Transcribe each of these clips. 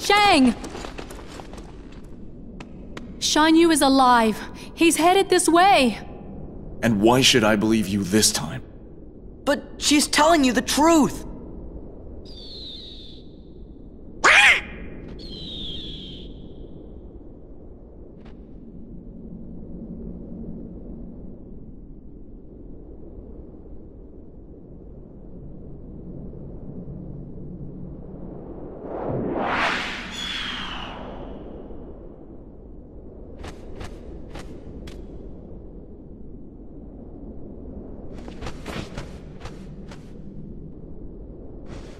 Shang! Shan Yu is alive. He's headed this way. And why should I believe you this time? But she's telling you the truth.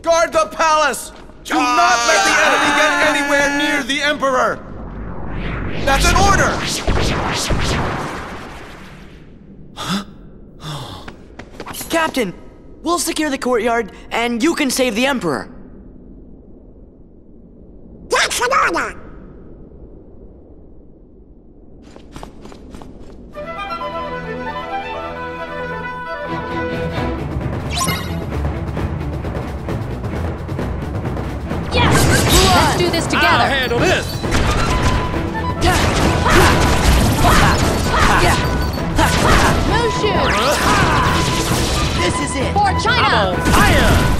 Guard the palace! Do not let the ah! enemy get anywhere near the Emperor! That's an order! Captain, we'll secure the courtyard and you can save the Emperor. That's an order! Do this I'll together. handle this! Mushu! This is it. For China! Fire!